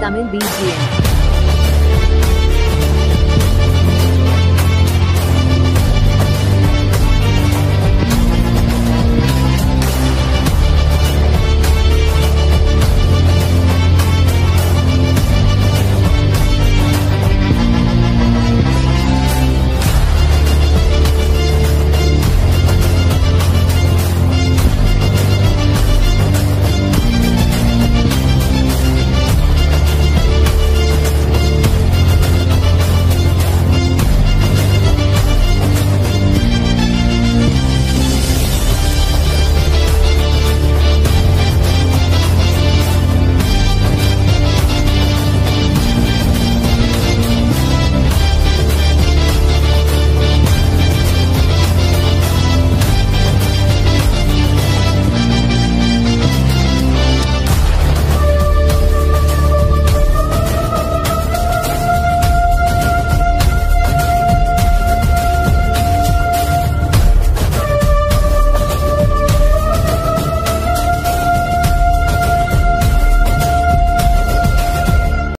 Tamil BGM.